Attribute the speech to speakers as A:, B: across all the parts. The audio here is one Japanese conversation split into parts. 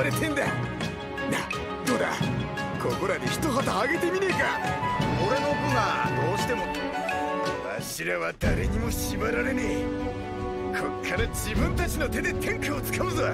A: 暴れてんだ。などうだ？ここらで一旗あげてみねえか。
B: 俺の部がどうしても
A: わしらは誰にも縛られねえ。こっから自分たちの手で天下をつかむぞ。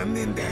A: permanente.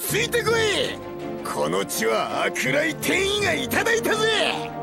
A: ついて
C: こい。この地は悪来天意がいただいたぜ。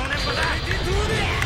D: 正念場だ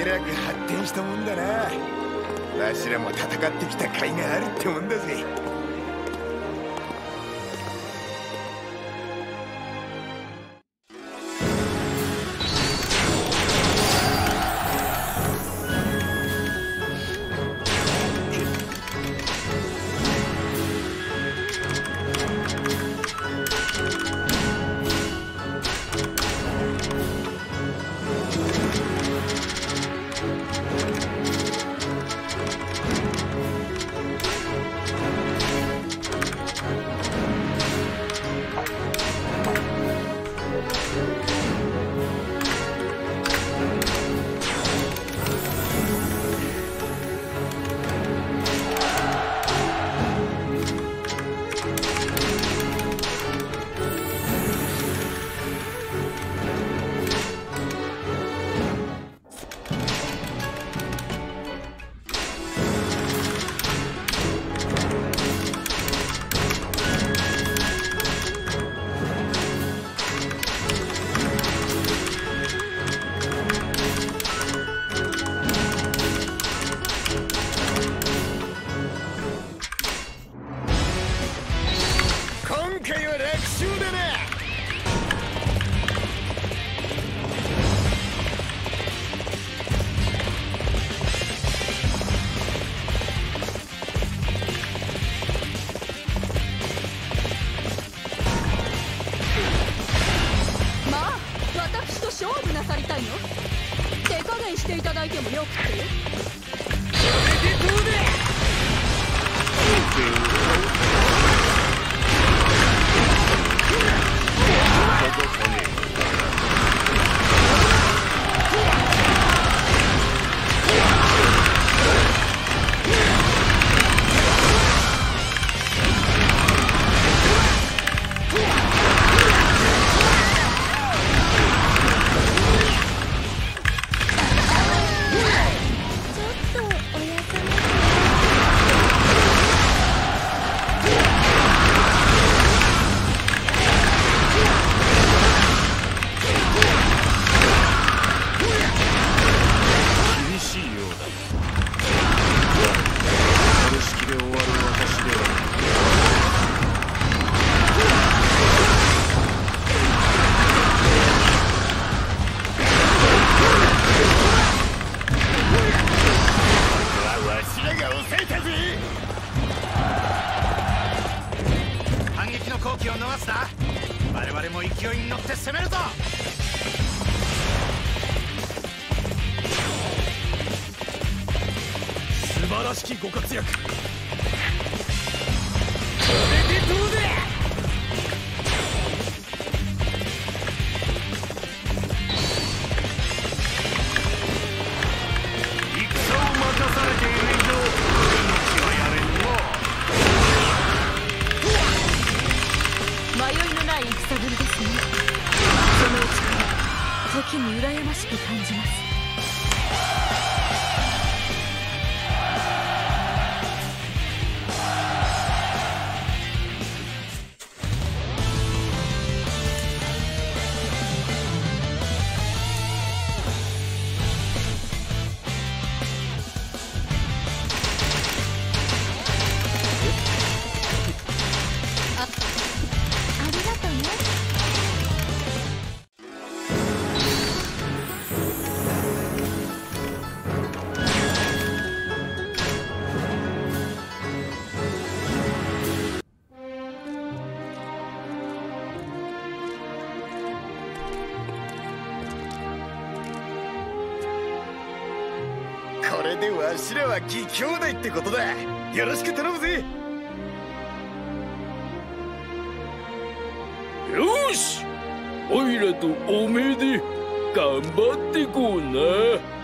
A: えらく発展したもんだな。わしらも戦ってきた甲斐があるってもんだぜ。
E: Thank you. わ
A: しら
C: は
A: 義兄弟ってことだ。よろしく頼むぜ。
C: よし。おいらとおめで頑張ってこうな。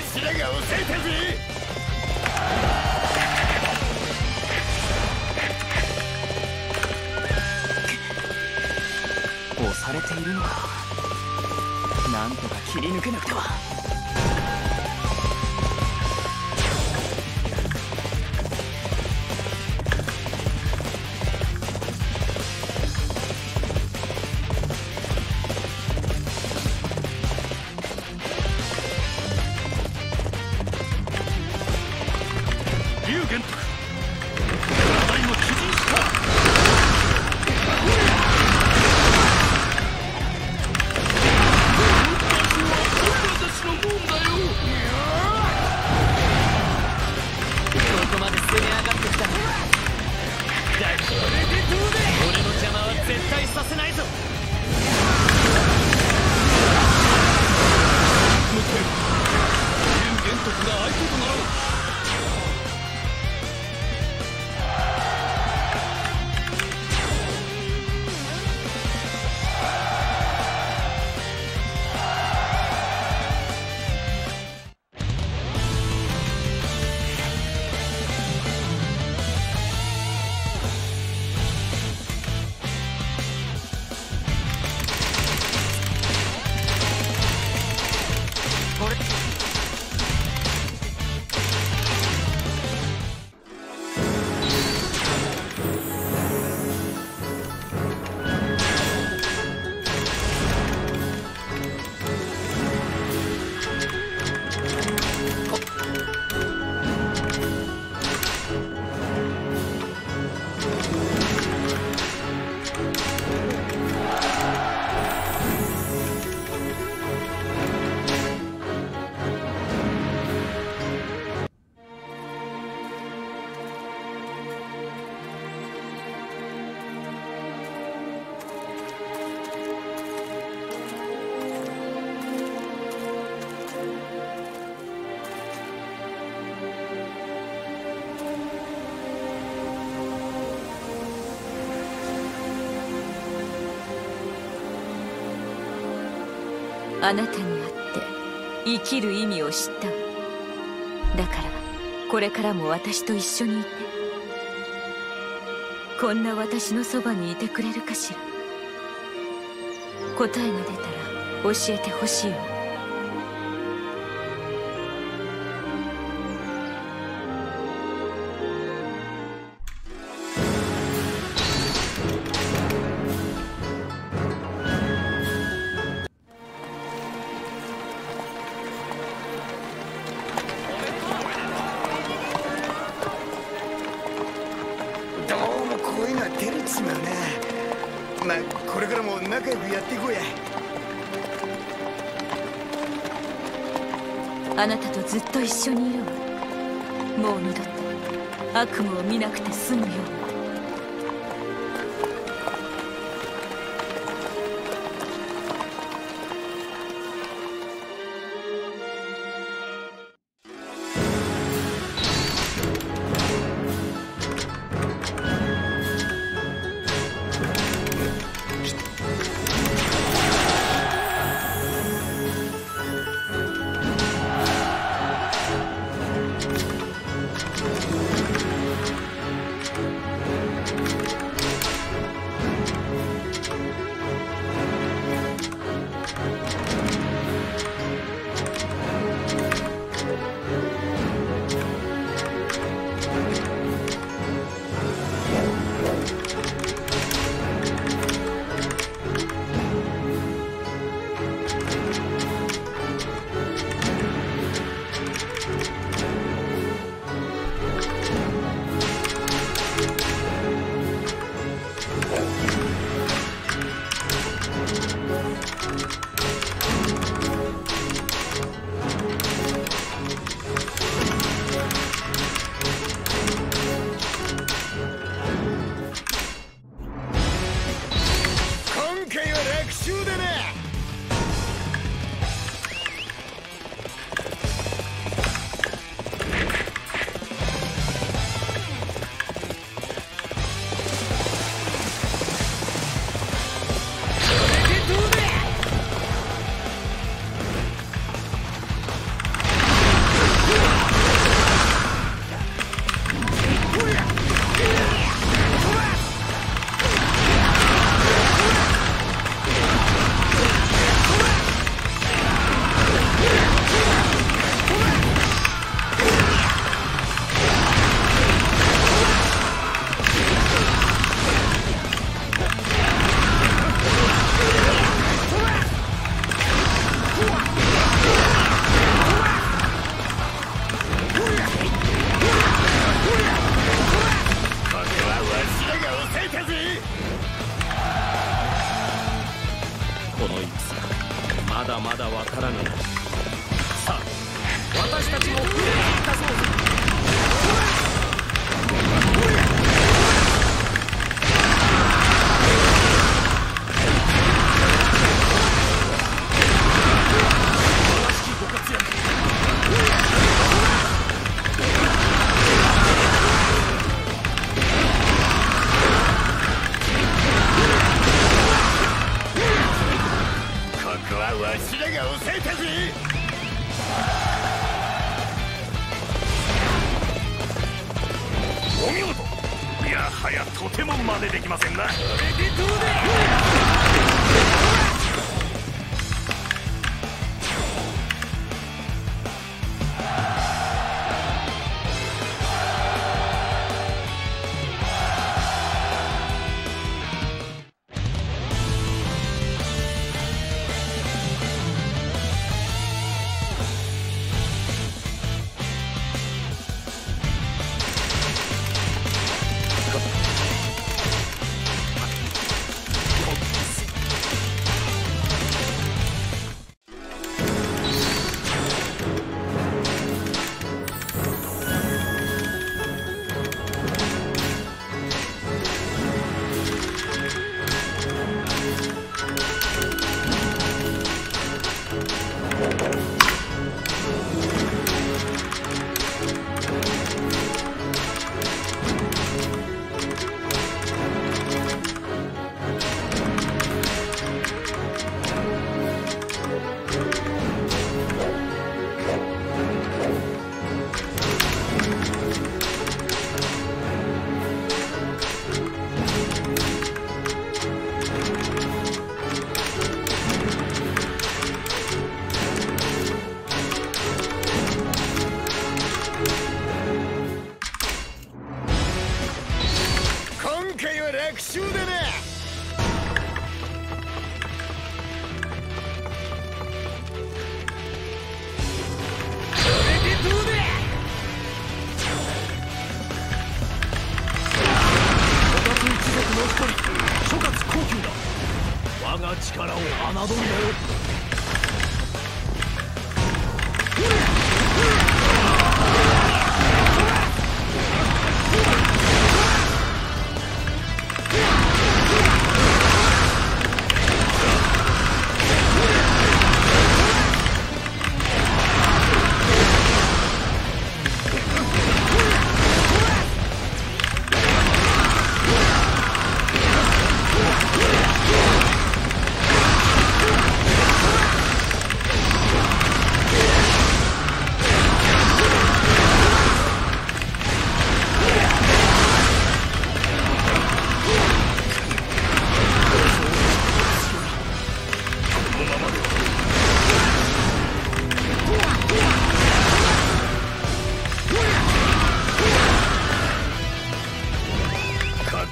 F: こ
C: はわしらが抑えたぜ
G: あなたに会って生きる意味を知っただからこれからも私と一緒にいてこんな私のそばにいてくれるかしら。答えが出たら教えてほしいわ。悪夢を見なくて済むよう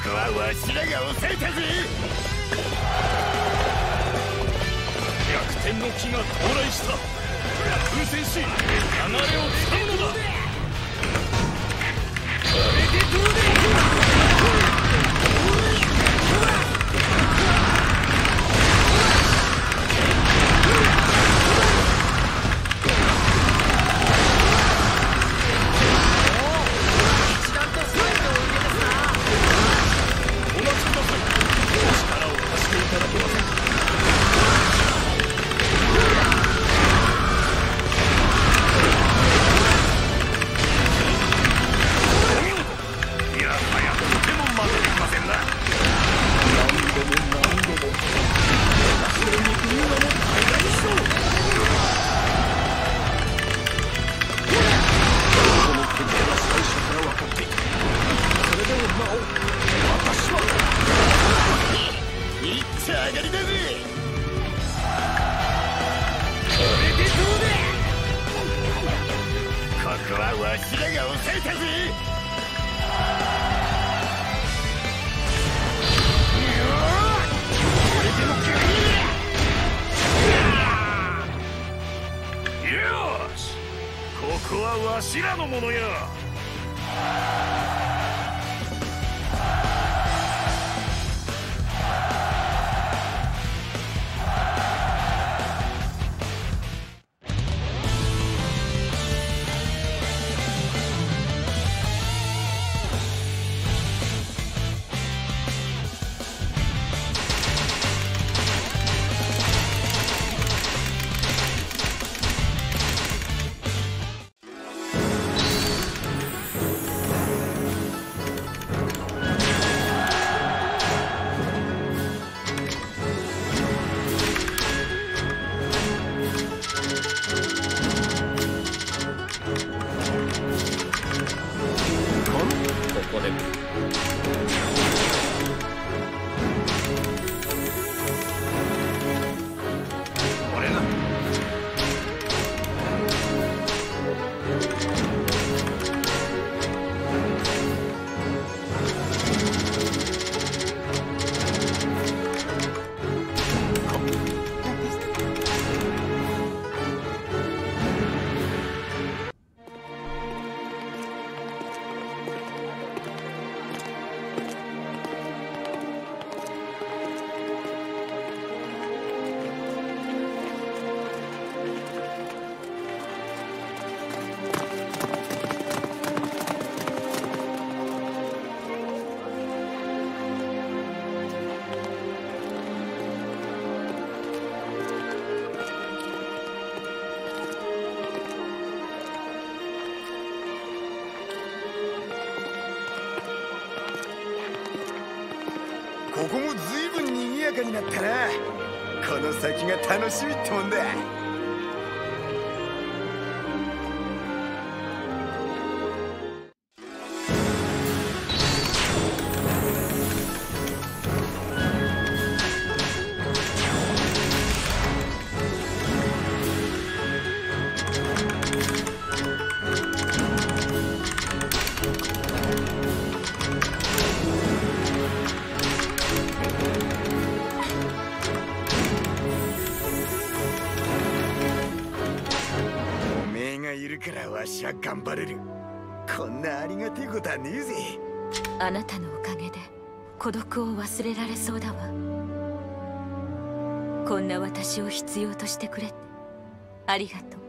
A: こはわしらが抑えた。ぜ
H: 逆転の木が到来した。風船し流れを使うのだ。これで
C: どうだ先が楽しみってもんだ。
A: あ
G: なたのおかげで孤独を忘れられそうだわ。こんな私を必要としてくれて。ありがとう。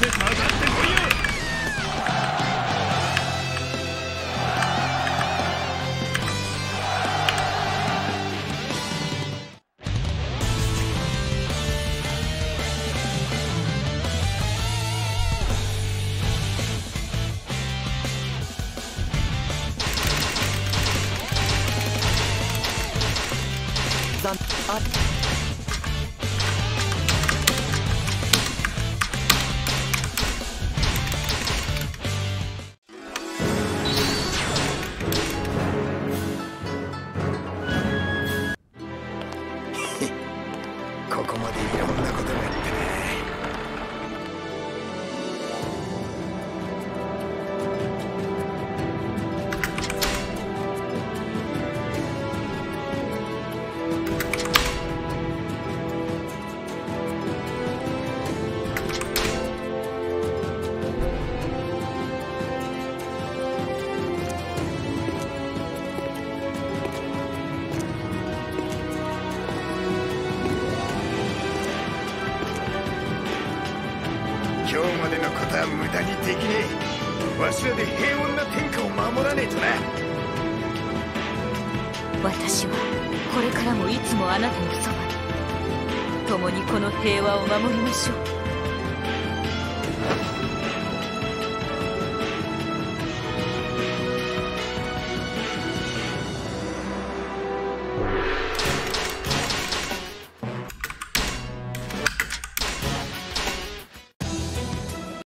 A: て
E: かか
I: っ
A: てこいよ